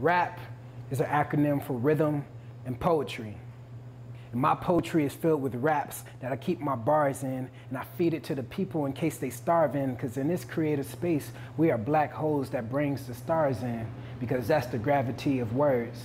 Rap is an acronym for rhythm and poetry. And my poetry is filled with raps that I keep my bars in and I feed it to the people in case they starve in because in this creative space we are black holes that brings the stars in because that's the gravity of words.